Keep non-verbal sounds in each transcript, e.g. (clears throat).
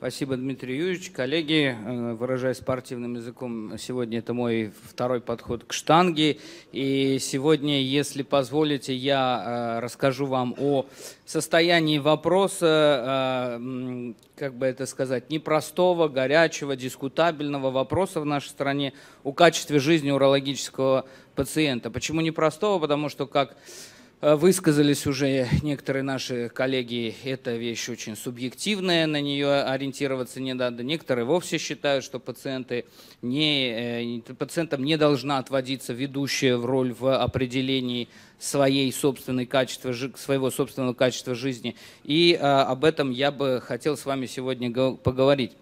Спасибо, Дмитрий Юрьевич. Коллеги, э, выражаясь спортивным языком, сегодня это мой второй подход к штанге. И сегодня, если позволите, я э, расскажу вам о состоянии вопроса, э, как бы это сказать, непростого, горячего, дискутабельного вопроса в нашей стране о качестве жизни урологического пациента. Почему непростого? Потому что, как высказались уже некоторые наши коллеги, эта вещь очень субъективная, на нее ориентироваться не надо. Некоторые вовсе считают, что пациенты не, э, пациентам не должна отводиться ведущая роль в определении своей собственной качества, своего собственного качества жизни. И э, об этом я бы хотел с вами сегодня поговорить.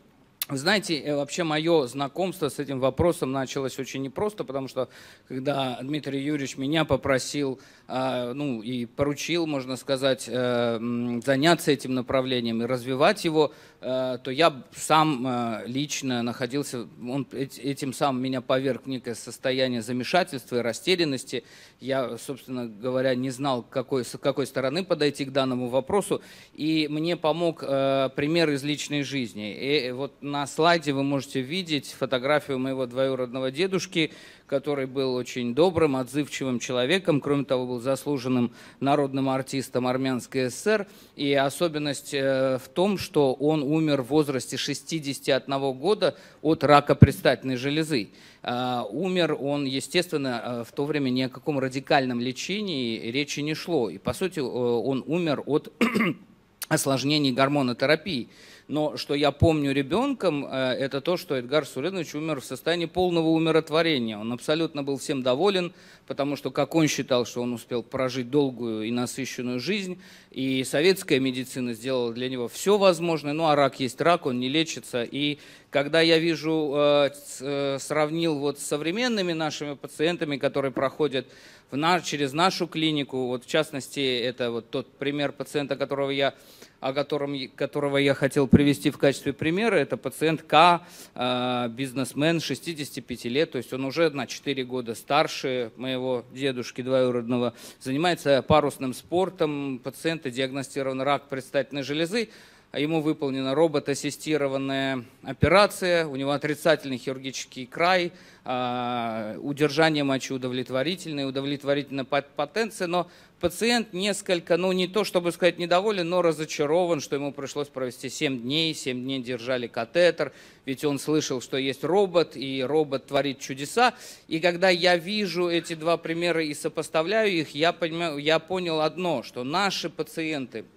Знаете, э, вообще мое знакомство с этим вопросом началось очень непросто, потому что когда Дмитрий Юрьевич меня попросил, а, ну и поручил, можно сказать, э, заняться этим направлением и развивать его, то я сам лично находился, он этим сам меня поверг в некое состояние замешательства и растерянности. Я, собственно говоря, не знал, какой, с какой стороны подойти к данному вопросу, и мне помог пример из личной жизни. И вот на слайде вы можете видеть фотографию моего двоюродного дедушки, который был очень добрым, отзывчивым человеком, кроме того, был заслуженным народным артистом Армянской ССР. И особенность э, в том, что он умер в возрасте 61 года от рака предстательной железы. А, умер он, естественно, э, в то время ни о каком радикальном лечении речи не шло. И, по сути, э, он умер от (clears throat) осложнений гормонотерапии. Но что я помню ребенком, э, это то, что Эдгар Суренович умер в состоянии полного умиротворения. Он абсолютно был всем доволен, потому что, как он считал, что он успел прожить долгую и насыщенную жизнь, и советская медицина сделала для него все возможное. Ну, а рак есть рак, он не лечится. И когда я вижу, э, э, сравнил вот с современными нашими пациентами, которые проходят в на, через нашу клинику, вот в частности, это вот тот пример пациента, которого я о котором, которого я хотел привести в качестве примера, это пациент К, э, бизнесмен, 65 лет, то есть он уже на 4 года старше моего дедушки двоюродного, занимается парусным спортом, пациента диагностирован рак предстательной железы, ему выполнена робот-ассистированная операция, у него отрицательный хирургический край, а, удержание мочи удовлетворительное, удовлетворительная потенция, но пациент несколько, ну не то чтобы сказать недоволен, но разочарован, что ему пришлось провести 7 дней, 7 дней держали катетер, ведь он слышал, что есть робот, и робот творит чудеса. И когда я вижу эти два примера и сопоставляю их, я, понимаю, я понял одно, что наши пациенты –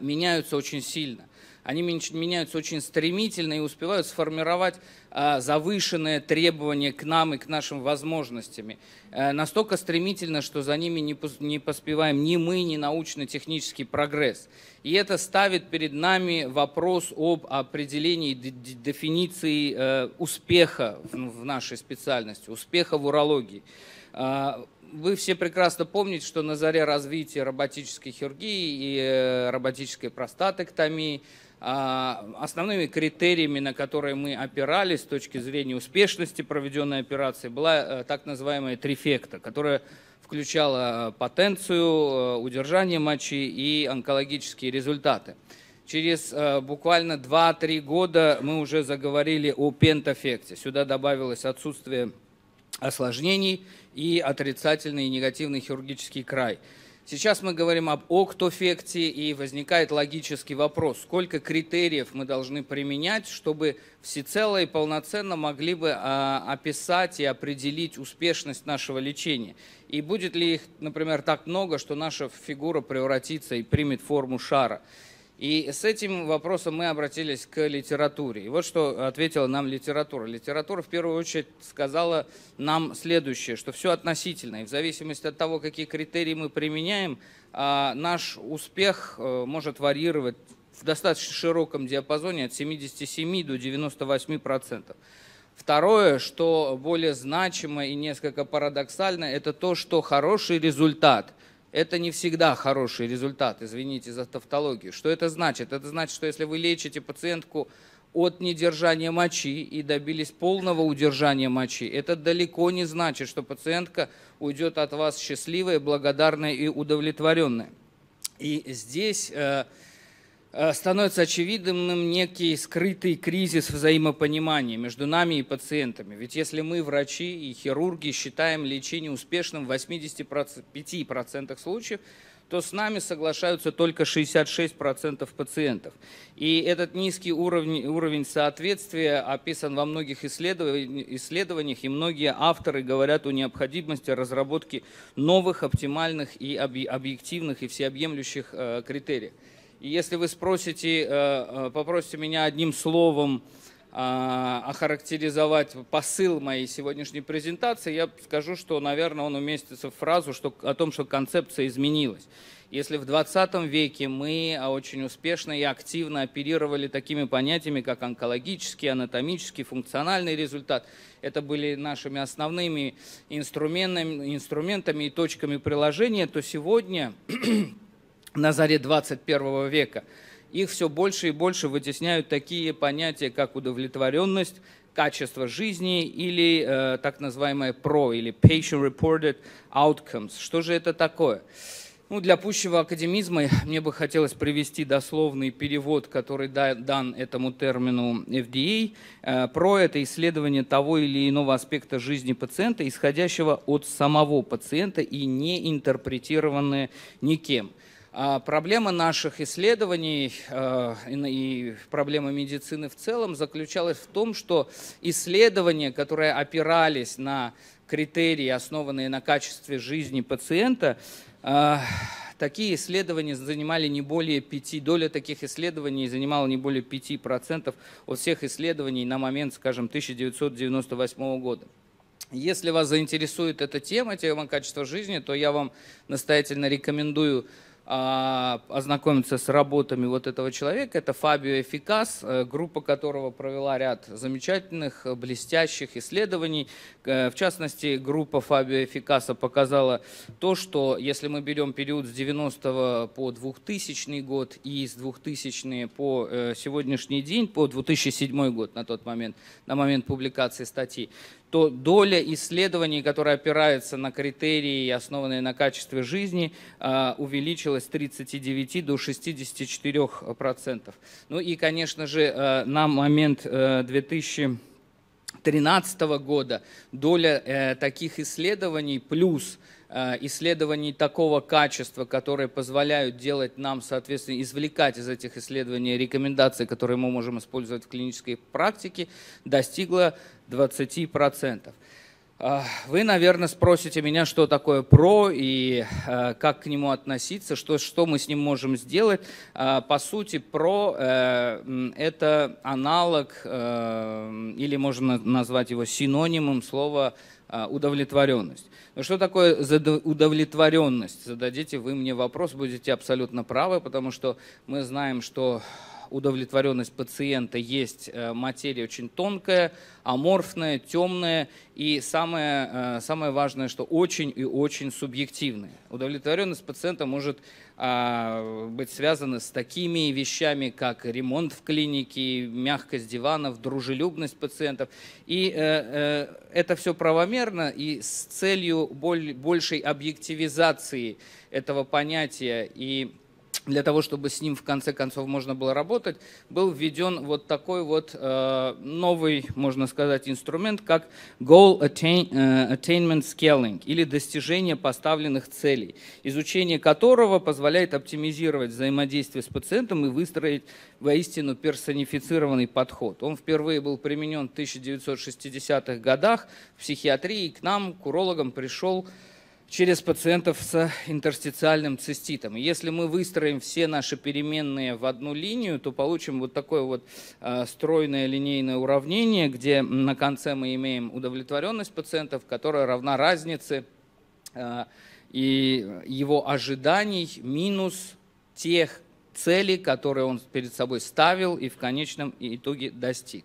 меняются очень сильно. Они меняются очень стремительно и успевают сформировать э, завышенные требования к нам и к нашим возможностям. Э, настолько стремительно, что за ними не поспеваем ни мы, ни научно-технический прогресс. И это ставит перед нами вопрос об определении дефиниции успеха в нашей специальности, успеха в урологии вы все прекрасно помните, что на заре развития роботической хирургии и э, роботической простатэктомии а, основными критериями, на которые мы опирались с точки зрения успешности проведенной операции, была э, так называемая трифекта, которая включала потенцию, э, удержание мочи и онкологические результаты. Через буквально 2-3 года мы уже заговорили о пентафекте. Сюда добавилось отсутствие осложнений и отрицательный и негативный хирургический край. Сейчас мы говорим об октофекте, и возникает логический вопрос, сколько критериев мы должны применять, чтобы всецело и полноценно могли бы а, описать и определить успешность нашего лечения. И будет ли их, например, так много, что наша фигура превратится и примет форму шара. И с этим вопросом мы обратились к литературе. И вот что ответила нам литература. Литература в первую очередь сказала нам следующее, что все относительно. И в зависимости от того, какие критерии мы применяем, а, наш успех э, может варьировать в достаточно широком диапазоне от 77 до 98 процентов. Второе, что более значимо и несколько парадоксально, это то, что хороший результат – это не всегда хороший результат, извините за тавтологию. Что это значит? Это значит, что если вы лечите пациентку от недержания мочи и добились полного удержания мочи, это далеко не значит, что пациентка уйдет от вас счастливая, благодарная и удовлетворенная. И здесь э, становится очевидным некий скрытый кризис взаимопонимания между нами и пациентами. Ведь если мы, врачи и хирурги, считаем лечение успешным в 85% случаев, то с нами соглашаются только 66% пациентов. И этот низкий уровень, уровень соответствия описан во многих исследованиях, и многие авторы говорят о необходимости разработки новых, оптимальных и объективных и всеобъемлющих э, критериев. И если вы спросите, э, э, попросите меня одним словом э, охарактеризовать посыл моей сегодняшней презентации, я скажу, что, наверное, он уместится в фразу что, о том, что концепция изменилась. Если в 20 веке мы очень успешно и активно оперировали такими понятиями, как онкологический, анатомический, функциональный результат, это были нашими основными инструментами, инструментами и точками приложения, то сегодня на заре 21 века, их все больше и больше вытесняют такие понятия, как удовлетворенность, качество жизни или э, так называемое PRO или Patient Reported Outcomes. Что же это такое? Ну, для пущего академизма мне бы хотелось привести дословный перевод, который дан этому термину FDA. Э, про это исследование того или иного аспекта жизни пациента, исходящего от самого пациента и не интерпретированное никем. А проблема наших исследований э, и проблема медицины в целом заключалась в том, что исследования, которые опирались на критерии, основанные на качестве жизни пациента, э, такие исследования занимали не более 5, доля таких исследований занимала не более 5% от всех исследований на момент, скажем, 1998 года. Если вас заинтересует эта тема, тема качества жизни, то я вам настоятельно рекомендую ознакомиться с работами вот этого человека. Это Фабио Эфикас, э, группа которого провела ряд замечательных, блестящих исследований. Э, в частности, группа Фабио Эфикаса показала то, что если мы берем период с 90 по 2000 год и с 2000 по э, сегодняшний день, по 2007 год на тот момент, на момент публикации статьи, то доля исследований, которые опираются на критерии, основанные на качестве жизни, а, увеличилась с 39 до 64%. Ну и, конечно же, э, на момент 2013 э, года доля э, таких исследований плюс – Э, исследований такого качества, которые позволяют делать нам, соответственно, извлекать из этих исследований рекомендации, которые мы можем использовать в клинической практике, достигла 20%. Э, вы, наверное, спросите меня, что такое ПРО и э, как к нему относиться, что, что мы с ним можем сделать. По сути, ПРО – это аналог, или можно назвать его синонимом слова удовлетворенность. Но что такое удовлетворенность? Зададите вы мне вопрос, будете абсолютно правы, потому что мы знаем, что удовлетворенность пациента есть э, материя очень тонкая, аморфная, темная и самое, э, самое важное, что очень и очень субъективная. Удовлетворенность пациента может а, быть связана с такими вещами, как ремонт в клинике, мягкость диванов, дружелюбность пациентов. И э, это все правомерно, и с целью большей объективизации этого понятия и для того, чтобы с ним в конце концов можно было работать, был введен вот такой вот э, новый, можно сказать, инструмент, как Goal э, Attainment Scaling или достижение поставленных целей, изучение которого позволяет оптимизировать взаимодействие с пациентом и выстроить воистину персонифицированный подход. Он впервые был применен в 1960-х годах в психиатрии, к нам, к урологам, пришел через пациентов с интерстициальным циститом. Если мы выстроим все наши переменные в одну линию, то получим вот такое вот э, стройное линейное уравнение, где на конце мы имеем удовлетворенность пациентов, которая равна разнице э, и его ожиданий минус тех целей, которые он перед собой ставил и в конечном итоге достиг.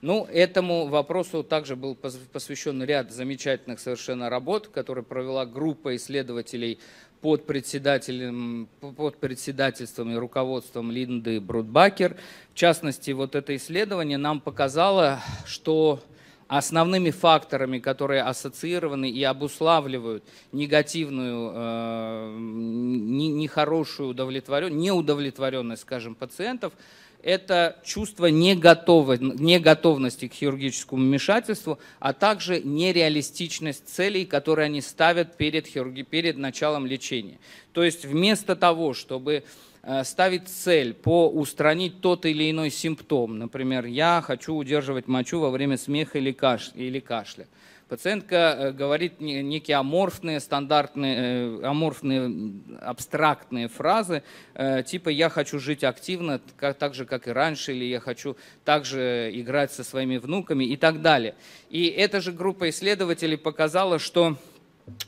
Ну, этому вопросу также был посвящен ряд замечательных совершенно работ, которые провела группа исследователей под, председателем, под председательством и руководством Линды Брудбакер. В частности, вот это исследование нам показало, что основными факторами, которые ассоциированы и обуславливают негативную, э, нехорошую удовлетворенность, неудовлетворенность, скажем, пациентов, это чувство неготов... неготовности к хирургическому вмешательству, а также нереалистичность целей, которые они ставят перед, хирурги... перед началом лечения. То есть вместо того, чтобы э, ставить цель по устранить тот или иной симптом, например, я хочу удерживать мочу во время смеха или кашля, Пациентка э, говорит некие аморфные, стандартные, э, аморфные, абстрактные фразы, типа «я хочу жить активно, так же, как и раньше», или «я хочу также играть со своими внуками» и так далее. И эта же группа исследователей показала, что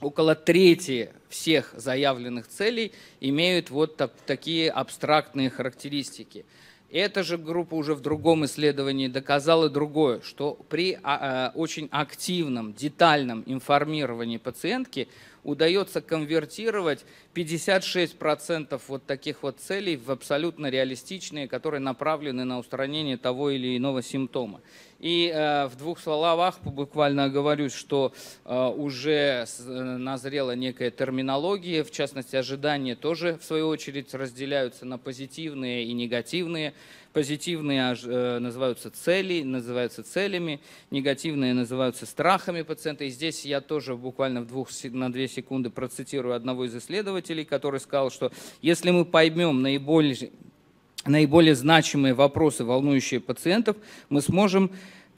около трети всех заявленных целей имеют вот так, такие абстрактные характеристики – эта же группа уже в другом исследовании доказала другое, что при а, а, очень активном, детальном информировании пациентки удается конвертировать 56% вот таких вот целей в абсолютно реалистичные, которые направлены на устранение того или иного симптома. И э, в двух словах буквально оговорюсь, что э, уже э, назрела некая терминология, в частности ожидания тоже в свою очередь разделяются на позитивные и негативные. Позитивные э, называются цели, называются целями, негативные называются страхами пациента. И здесь я тоже буквально в двух, на две секунды процитирую одного из исследователей, который сказал, что если мы поймем наиболее наиболее значимые вопросы, волнующие пациентов, мы сможем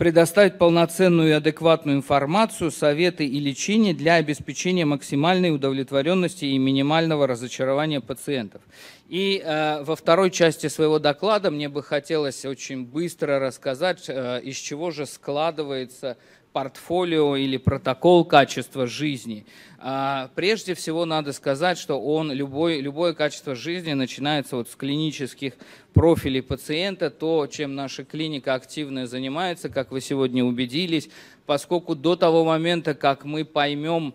предоставить полноценную и адекватную информацию, советы и лечение для обеспечения максимальной удовлетворенности и минимального разочарования пациентов. И э, во второй части своего доклада мне бы хотелось очень быстро рассказать, э, из чего же складывается портфолио или протокол качества жизни. А, прежде всего надо сказать, что он, любой, любое качество жизни начинается вот с клинических профилей пациента, то, чем наша клиника активно занимается, как вы сегодня убедились, поскольку до того момента, как мы поймем,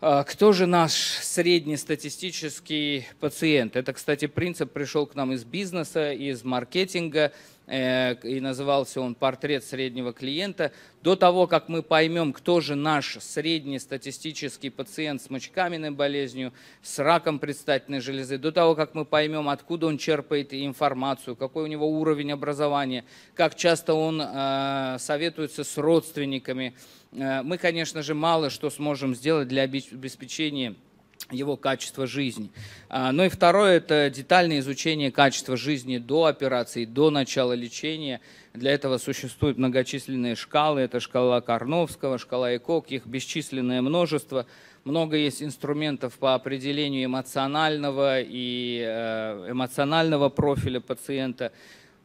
а, кто же наш среднестатистический пациент? Это, кстати, принцип пришел к нам из бизнеса, из маркетинга, и назывался он «Портрет среднего клиента». До того, как мы поймем, кто же наш среднестатистический пациент с мочекаменной болезнью, с раком предстательной железы, до того, как мы поймем, откуда он черпает информацию, какой у него уровень образования, как часто он э, советуется с родственниками, Э, мы, конечно же, мало что сможем сделать для обеспечения его качества жизни. А, ну и второе – это детальное изучение качества жизни до операции, до начала лечения. Для этого существуют многочисленные шкалы. Это шкала Карновского, шкала ЭКОК, их бесчисленное множество. Много есть инструментов по определению эмоционального и э, эмоционального профиля пациента.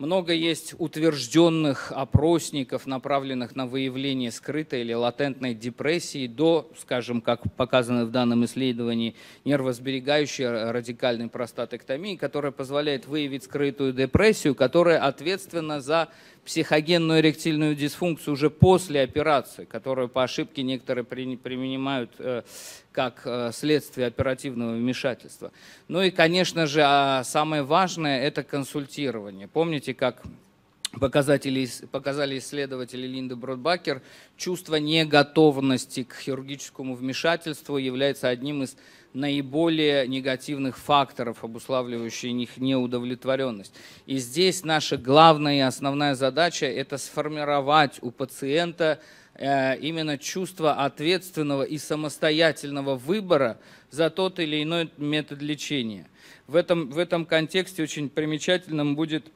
Много есть утвержденных опросников, направленных на выявление скрытой или латентной депрессии до, скажем, как показано в данном исследовании, нервосберегающей радикальной простатэктомии, которая позволяет выявить скрытую депрессию, которая ответственна за психогенную эректильную дисфункцию уже после операции, которую по ошибке некоторые принимают э, как э, следствие оперативного вмешательства. Ну и, конечно же, а самое важное – это консультирование. Помните, как показатели, показали исследователи Линды Бродбакер, чувство неготовности к хирургическому вмешательству является одним из наиболее негативных факторов, обуславливающих их неудовлетворенность. И здесь наша главная и основная задача – это сформировать у пациента э, именно чувство ответственного и самостоятельного выбора за тот или иной метод лечения. В этом, в этом контексте очень примечательным будет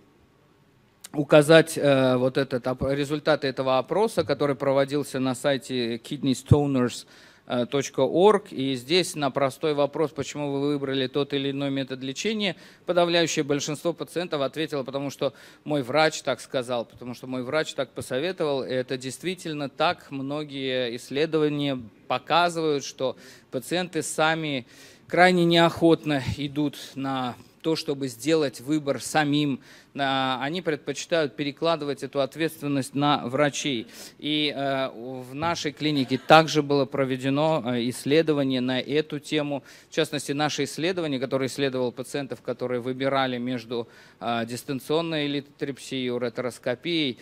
указать э, вот этот, результаты этого опроса, который проводился на сайте Kidney Stoners .org. И здесь на простой вопрос, почему вы выбрали тот или иной метод лечения, подавляющее большинство пациентов ответило, потому что мой врач так сказал, потому что мой врач так посоветовал. И это действительно так. Многие исследования показывают, что пациенты сами крайне неохотно идут на то, чтобы сделать выбор самим, они предпочитают перекладывать эту ответственность на врачей. И э, в нашей клинике также было проведено э, исследование на эту тему. В частности, наше исследование, которое исследовало пациентов, которые выбирали между э, дистанционной литотрепсией и уретероскопией,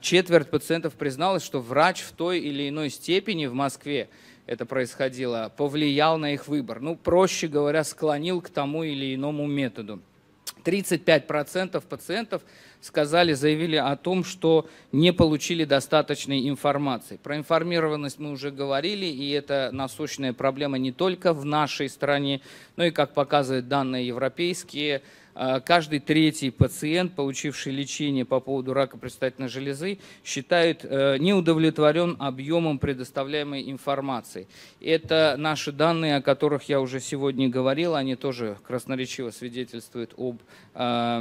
четверть пациентов призналась, что врач в той или иной степени в Москве это происходило, повлиял на их выбор. Ну, проще говоря, склонил к тому или иному методу. 35% пациентов сказали, заявили о том, что не получили достаточной информации. Про информированность мы уже говорили, и это насущная проблема не только в нашей стране, но и, как показывают данные европейские, каждый третий пациент, получивший лечение по поводу рака предстательной железы, считает э, неудовлетворен объемом предоставляемой информации. Это наши данные, о которых я уже сегодня говорил, они тоже красноречиво свидетельствуют об а,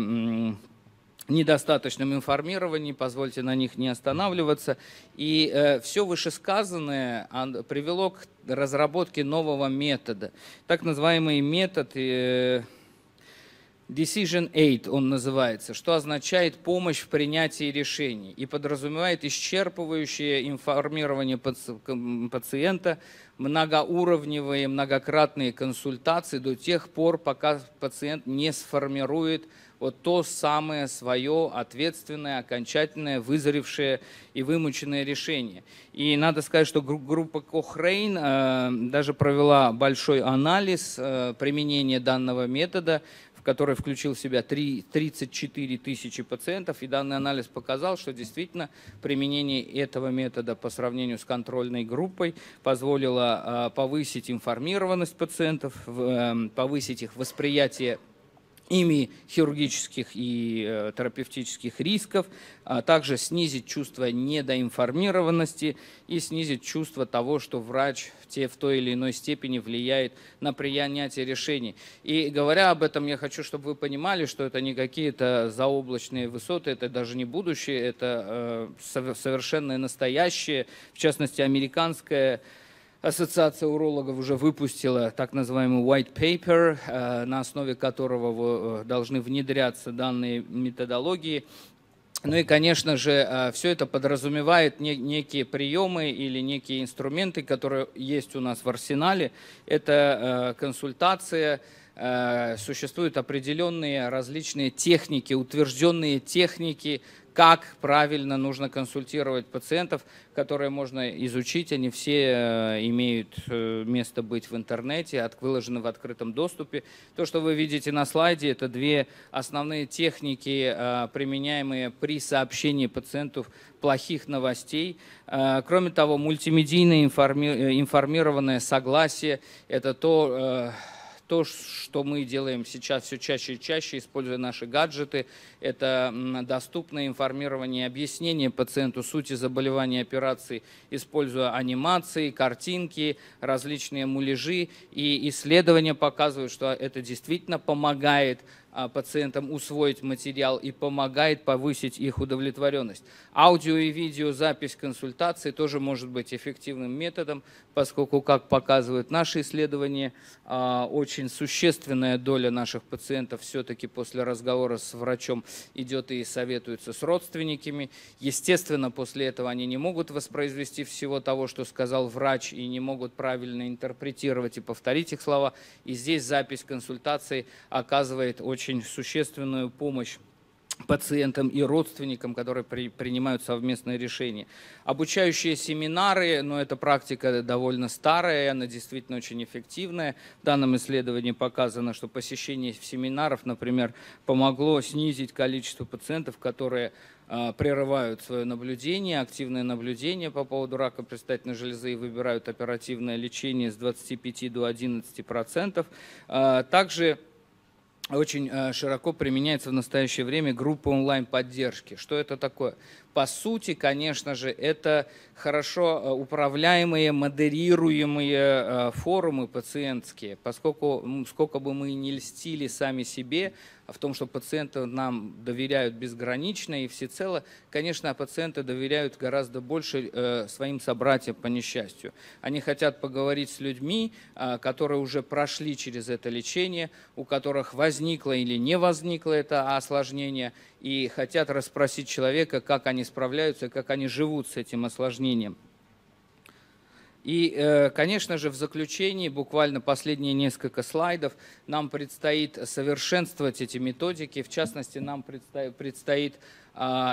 недостаточном информировании, позвольте на них не останавливаться. И э, все вышесказанное привело к разработке нового метода. Так называемый метод э, Decision Aid он называется, что означает помощь в принятии решений и подразумевает исчерпывающее информирование пациента, многоуровневые, многократные консультации до тех пор, пока пациент не сформирует вот то самое свое ответственное, окончательное, вызревшее и вымученное решение. И надо сказать, что группа Cochrane э, даже провела большой анализ э, применения данного метода который включил в себя 3, 34 тысячи пациентов, и данный анализ показал, что действительно применение этого метода по сравнению с контрольной группой позволило а, повысить информированность пациентов, эм, повысить их восприятие ими хирургических и э, терапевтических рисков, а также снизить чувство недоинформированности и снизить чувство того, что врач в, те, в той или иной степени влияет на принятие решений. И говоря об этом, я хочу, чтобы вы понимали, что это не какие-то заоблачные высоты, это даже не будущее, это э, совершенно настоящее, в частности, американское Ассоциация урологов уже выпустила так называемый white paper, э, на основе которого э, должны внедряться данные методологии. Ну и, конечно же, э, все это подразумевает некие приемы или некие инструменты, которые есть у нас в арсенале. Это консультация, существуют определенные различные техники, утвержденные техники как правильно нужно консультировать пациентов, которые можно изучить. Они все э, имеют э, место быть в интернете, выложены в открытом доступе. То, что вы видите на слайде, это две основные техники, э, применяемые при сообщении пациентов плохих новостей. Кроме того, мультимедийное информированное согласие – это то, то, что мы делаем сейчас все чаще и чаще, используя наши гаджеты, это доступное информирование и объяснение пациенту сути заболевания операции, используя анимации, картинки, различные муляжи. И исследования показывают, что это действительно помогает пациентам усвоить материал и помогает повысить их удовлетворенность. Аудио и видеозапись консультации тоже может быть эффективным методом, поскольку, как показывают наши исследования, а, очень существенная доля наших пациентов все-таки после разговора с врачом идет и советуется с родственниками. Естественно, после этого они не могут воспроизвести всего того, что сказал врач, и не могут правильно интерпретировать и повторить их слова. И здесь запись консультации оказывает очень очень существенную помощь пациентам и родственникам, которые при, принимают совместные решения. Обучающие семинары, но эта практика довольно старая, она действительно очень эффективная. В данном исследовании показано, что посещение семинаров, например, помогло снизить количество пациентов, которые э, прерывают свое наблюдение, активное наблюдение по поводу рака предстательной железы и выбирают оперативное лечение с 25 до 11 процентов. Э, также очень э, широко применяется в настоящее время группа онлайн-поддержки. Что это такое? По сути, конечно же, это хорошо э, управляемые, модерируемые э, форумы пациентские, поскольку сколько бы мы ни льстили сами себе, в том, что пациенты нам доверяют безгранично и всецело, конечно, пациенты доверяют гораздо больше э, своим собратьям по несчастью. Они хотят поговорить с людьми, э, которые уже прошли через это лечение, у которых возникло или не возникло это осложнение, и хотят расспросить человека, как они справляются, как они живут с этим осложнением. И, э, конечно же, в заключении, буквально последние несколько слайдов, нам предстоит совершенствовать эти методики. В частности, нам предстоит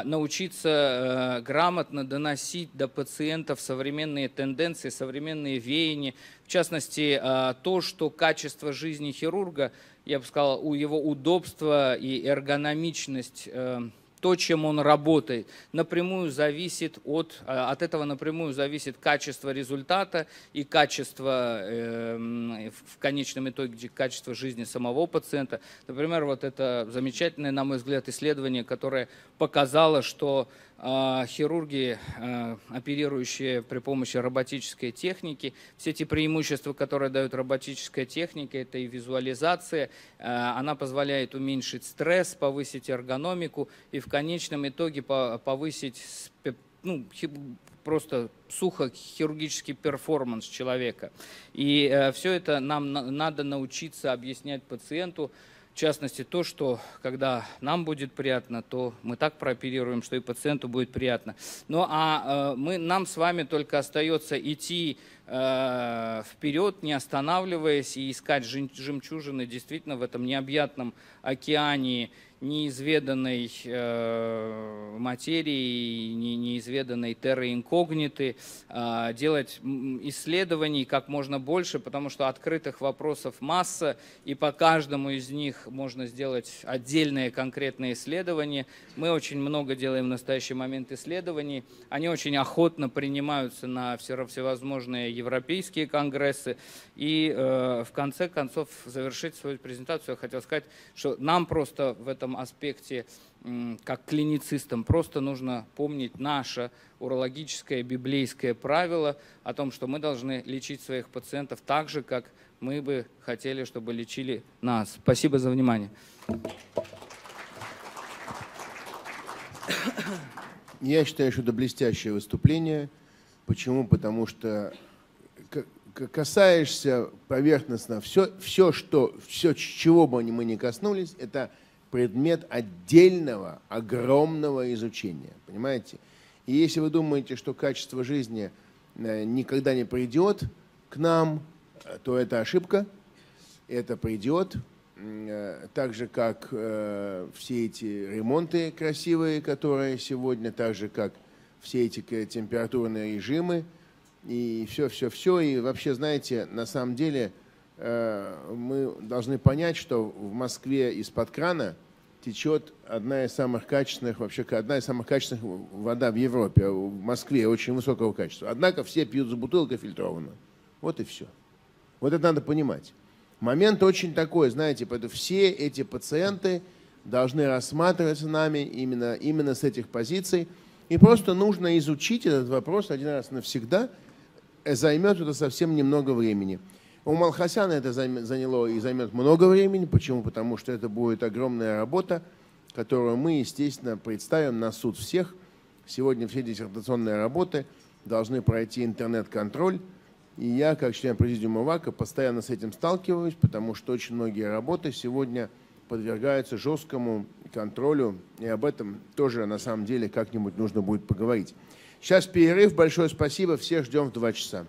научиться э, грамотно доносить до пациентов современные тенденции, современные веяния. В частности, а, то, что качество жизни хирурга, я бы сказал, у его удобства и эргономичность э, то, чем он работает, напрямую зависит от, э, от этого напрямую зависит качество результата и качество, э, в конечном итоге, качество жизни самого пациента. Например, вот это замечательное, на мой взгляд, исследование, которое показало, что хирурги, а, оперирующие при помощи роботической техники. Все эти преимущества, которые дает роботическая техника, это и визуализация, а, она позволяет уменьшить стресс, повысить эргономику и в конечном итоге повысить ну, просто сухо хирургический перформанс человека. И э, все это нам надо научиться объяснять пациенту, в частности, то, что когда нам будет приятно, то мы так прооперируем, что и пациенту будет приятно. Ну а э, мы, нам с вами только остается идти э, вперед, не останавливаясь, и искать жемчужины действительно в этом необъятном океане неизведанной э, материи, не, неизведанной терры инкогниты, э, делать исследований как можно больше, потому что открытых вопросов масса, и по каждому из них можно сделать отдельное конкретное исследование. Мы очень много делаем в настоящий момент исследований, они очень охотно принимаются на всевозможные европейские конгрессы, и э, в конце концов завершить свою презентацию я хотел сказать, что нам просто в этом аспекте, как клиницистам, просто нужно помнить наше урологическое библейское правило о том, что мы должны лечить своих пациентов так же, как мы бы хотели, чтобы лечили нас. Спасибо за внимание. Я считаю, что это блестящее выступление. Почему? Потому что касаешься поверхностно все, все, что, все, чего бы мы ни коснулись, это предмет отдельного, огромного изучения. Понимаете? И если вы думаете, что качество жизни э, никогда не придет к нам, э, то это ошибка. Это придет. Э, так же, как все эти ремонты красивые, которые сегодня, так же, как все эти температурные режимы, и все-все-все. И вообще, знаете, на самом деле мы должны понять, что в Москве из-под крана течет одна из самых качественных, вообще одна из самых качественных вода в Европе, в Москве очень высокого качества. Однако все пьют за бутылкой фильтрованную. Вот и все. Вот это надо понимать. Момент очень такой, знаете, поэтому все эти пациенты должны рассматриваться нами именно, именно с этих позиций. И просто нужно изучить этот вопрос один раз навсегда. Займет это совсем немного времени. У Малхасяна это заняло и займет много времени. Почему? Потому что это будет огромная работа, которую мы, естественно, представим на суд всех. Сегодня все диссертационные работы должны пройти интернет-контроль. И я, как член президиума ВАКа, постоянно с этим сталкиваюсь, потому что очень многие работы сегодня подвергаются жесткому контролю. И об этом тоже, на самом деле, как-нибудь нужно будет поговорить. Сейчас перерыв. Большое спасибо. Всех ждем в два часа.